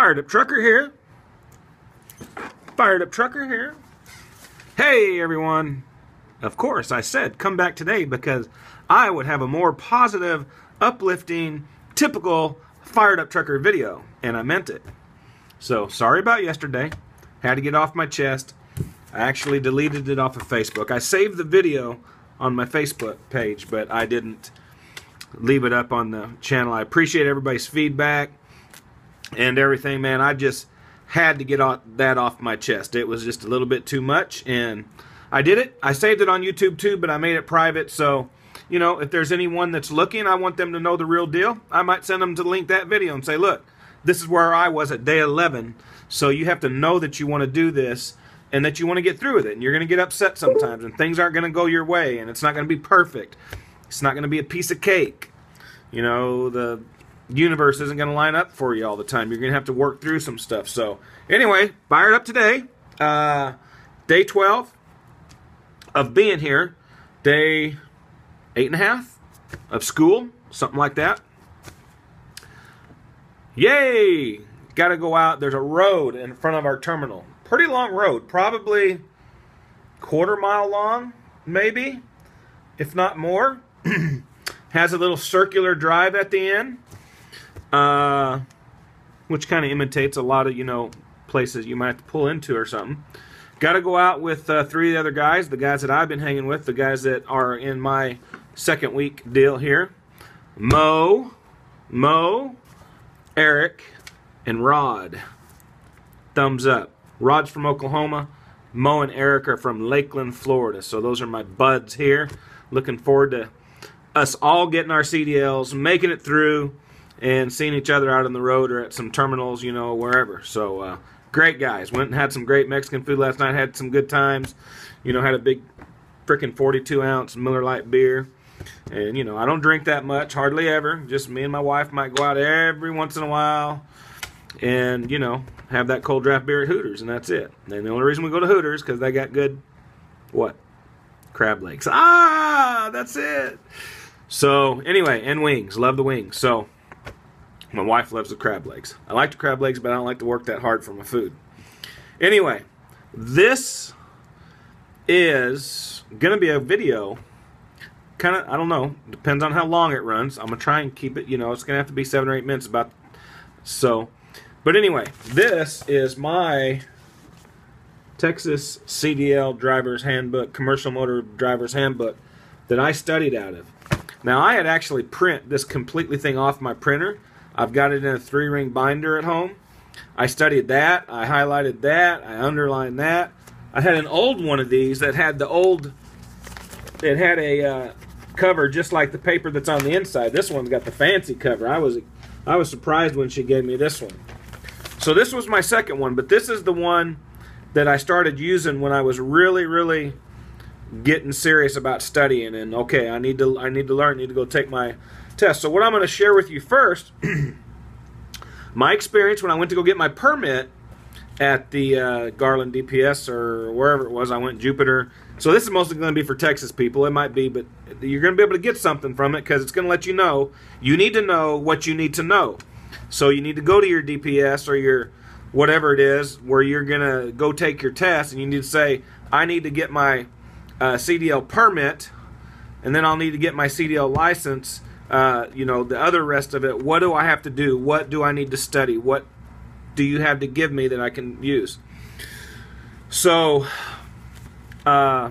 Fired up trucker here. Fired up trucker here. Hey everyone. Of course, I said come back today because I would have a more positive, uplifting, typical fired up trucker video, and I meant it. So, sorry about yesterday. Had to get off my chest. I actually deleted it off of Facebook. I saved the video on my Facebook page, but I didn't leave it up on the channel. I appreciate everybody's feedback and everything, man. I just had to get that off my chest. It was just a little bit too much, and I did it. I saved it on YouTube too, but I made it private. So, you know, if there's anyone that's looking, I want them to know the real deal. I might send them to link that video and say, look, this is where I was at day 11. So you have to know that you want to do this and that you want to get through with it. And you're going to get upset sometimes, and things aren't going to go your way, and it's not going to be perfect. It's not going to be a piece of cake. You know, the universe isn't going to line up for you all the time. You're going to have to work through some stuff. So, anyway, fired up today. Uh, day 12 of being here. Day eight and a half of school, something like that. Yay! Got to go out. There's a road in front of our terminal. Pretty long road, probably quarter mile long, maybe, if not more. Has a little circular drive at the end, uh, which kind of imitates a lot of, you know, places you might have to pull into or something. Got to go out with uh, three of the other guys, the guys that I've been hanging with, the guys that are in my second week deal here. Mo, Mo, Eric, and Rod. Thumbs up. Rod's from Oklahoma. Mo and Eric are from Lakeland, Florida. So those are my buds here. Looking forward to us all getting our CDLs, making it through, and seeing each other out on the road or at some terminals, you know, wherever. So uh, great guys. Went and had some great Mexican food last night. Had some good times. You know, had a big freaking 42 ounce Miller Lite beer. And, you know, I don't drink that much, hardly ever. Just me and my wife might go out every once in a while and, you know, have that cold draft beer at Hooters, and that's it. And the only reason we go to Hooters because they got good, what? Crab legs. Ah, that's it. So, anyway, and wings. Love the wings. So, my wife loves the crab legs. I like the crab legs, but I don't like to work that hard for my food. Anyway, this is going to be a video kind of, I don't know, depends on how long it runs. I'm going to try and keep it, you know, it's going to have to be seven or eight minutes about, so, but anyway, this is my Texas CDL Driver's Handbook, Commercial Motor Driver's Handbook that I studied out of. Now, I had actually print this completely thing off my printer. I've got it in a three-ring binder at home. I studied that. I highlighted that. I underlined that. I had an old one of these that had the old, it had a uh, cover just like the paper that's on the inside. This one's got the fancy cover. I was I was surprised when she gave me this one. So this was my second one, but this is the one that I started using when I was really really getting serious about studying and okay, I need to I need to learn, I need to go take my test. So what I'm going to share with you first my experience when I went to go get my permit at the uh, Garland DPS or wherever it was. I went Jupiter. So this is mostly going to be for Texas people. It might be, but you're going to be able to get something from it because it's going to let you know. You need to know what you need to know. So you need to go to your DPS or your whatever it is where you're going to go take your test, and you need to say, I need to get my uh, CDL permit, and then I'll need to get my CDL license. Uh, you know, the other rest of it. What do I have to do? What do I need to study? What do you have to give me that I can use? So, uh,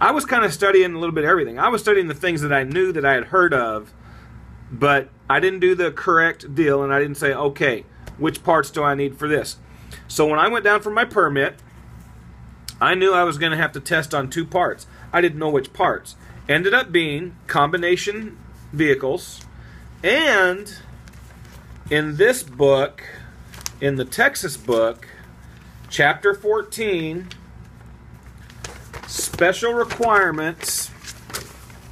I was kind of studying a little bit of everything. I was studying the things that I knew that I had heard of, but I didn't do the correct deal and I didn't say, okay, which parts do I need for this? So when I went down for my permit, I knew I was going to have to test on two parts. I didn't know which parts. Ended up being combination vehicles and in this book, in the Texas book, chapter 14, special requirements.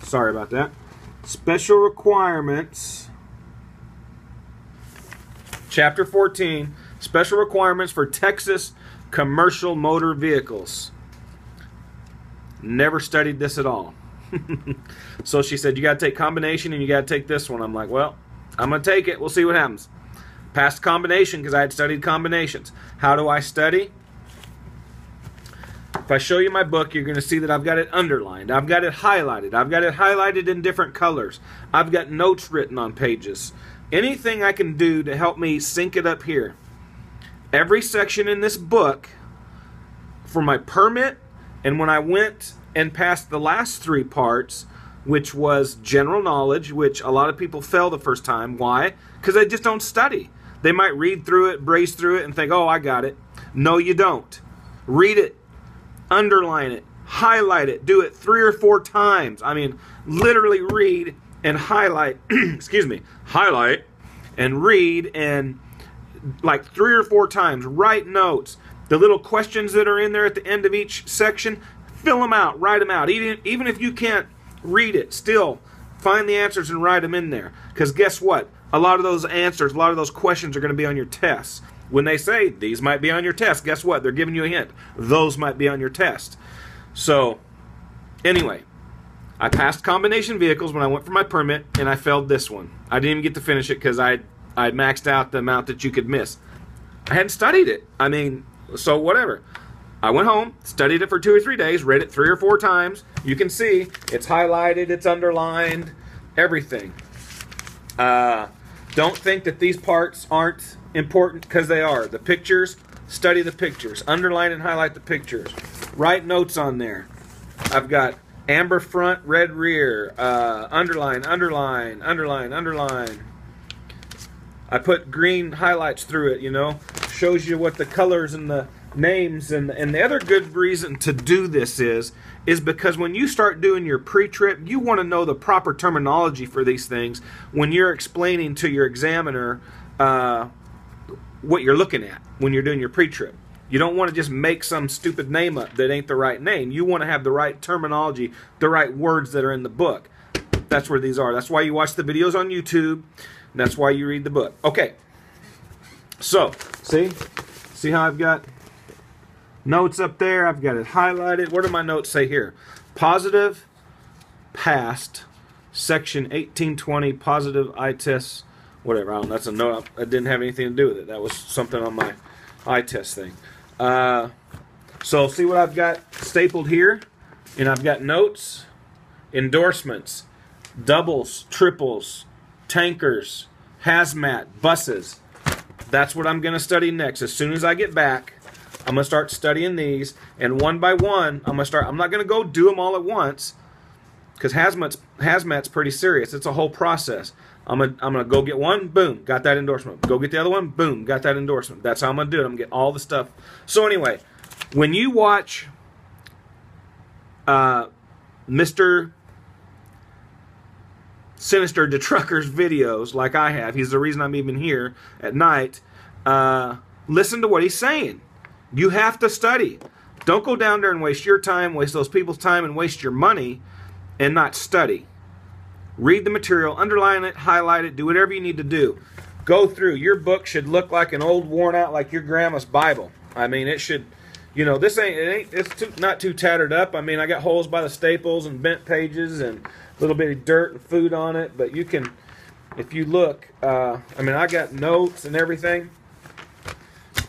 Sorry about that. Special requirements. Chapter 14, special requirements for Texas commercial motor vehicles. Never studied this at all. so she said, You got to take combination and you got to take this one. I'm like, Well, I'm going to take it. We'll see what happens. Passed combination because I had studied combinations. How do I study? If I show you my book, you're going to see that I've got it underlined. I've got it highlighted. I've got it highlighted in different colors. I've got notes written on pages. Anything I can do to help me sync it up here. Every section in this book, for my permit, and when I went and passed the last three parts, which was general knowledge, which a lot of people fail the first time. Why? Because they just don't study. They might read through it, brace through it, and think, oh, I got it. No, you don't. Read it, underline it, highlight it, do it three or four times. I mean, literally read and highlight, excuse me, highlight and read and like three or four times, write notes. The little questions that are in there at the end of each section, fill them out, write them out. Even, even if you can't read it, still find the answers and write them in there. Because guess what? A lot of those answers, a lot of those questions are going to be on your tests. When they say these might be on your test, guess what? They're giving you a hint. Those might be on your test. So, anyway, I passed combination vehicles when I went for my permit, and I failed this one. I didn't even get to finish it because I I maxed out the amount that you could miss. I hadn't studied it. I mean, so whatever. I went home, studied it for two or three days, read it three or four times. You can see it's highlighted, it's underlined, everything. Uh, don't think that these parts aren't important because they are. The pictures, study the pictures. Underline and highlight the pictures. Write notes on there. I've got amber front, red rear, uh, underline, underline, underline, underline. I put green highlights through it, you know. Shows you what the colors and the names and and the other good reason to do this is is because when you start doing your pre-trip, you want to know the proper terminology for these things when you're explaining to your examiner uh, what you're looking at when you're doing your pre-trip. You don't want to just make some stupid name up that ain't the right name. You want to have the right terminology, the right words that are in the book. That's where these are. That's why you watch the videos on YouTube. That's why you read the book. Okay. So, see? See how I've got notes up there? I've got it highlighted. What do my notes say here? Positive, past, section 1820, positive eye test whatever. I don't, that's a note. I didn't have anything to do with it. That was something on my eye test thing. Uh, so see what I've got stapled here, and I've got notes, endorsements, doubles, triples, tankers, hazmat, buses. That's what I'm going to study next. As soon as I get back, I'm going to start studying these, and one by one, I'm going to start. I'm not going to go do them all at once, because hazmat's hazmat's pretty serious. It's a whole process. I'm gonna I'm gonna go get one, boom, got that endorsement. Go get the other one, boom, got that endorsement. That's how I'm gonna do it. I'm gonna get all the stuff. So anyway, when you watch uh, Mr. Sinister the Trucker's videos, like I have, he's the reason I'm even here at Knight. Uh, listen to what he's saying. You have to study. Don't go down there and waste your time, waste those people's time, and waste your money, and not study. Read the material, underline it, highlight it, do whatever you need to do. Go through. Your book should look like an old worn out like your grandma's Bible. I mean, it should you know, this ain't it ain't it's too, not too tattered up. I mean, I got holes by the staples and bent pages and little bit of dirt and food on it, but you can if you look, uh, I mean, I got notes and everything.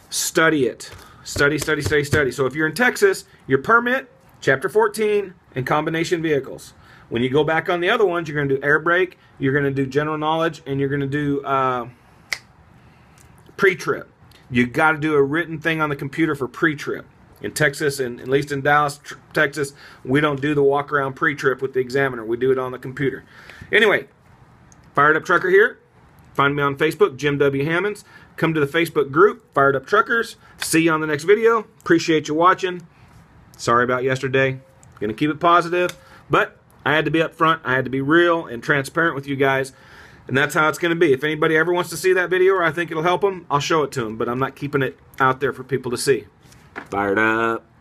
Study it. Study, study, study, study. So if you're in Texas, your permit, chapter 14, and combination vehicles. When you go back on the other ones, you're going to do air brake, you're going to do general knowledge, and you're going to do uh, pre-trip. You got to do a written thing on the computer for pre-trip. In Texas, and at least in Dallas, Texas, we don't do the walk around pre-trip with the examiner. We do it on the computer. Anyway, fired up trucker here. Find me on Facebook, Jim W. Hammons. Come to the Facebook group, Fired Up Truckers. See you on the next video. Appreciate you watching. Sorry about yesterday. Gonna keep it positive, but I had to be upfront. I had to be real and transparent with you guys. And that's how it's going to be. If anybody ever wants to see that video or I think it'll help them, I'll show it to them. But I'm not keeping it out there for people to see. Fired up.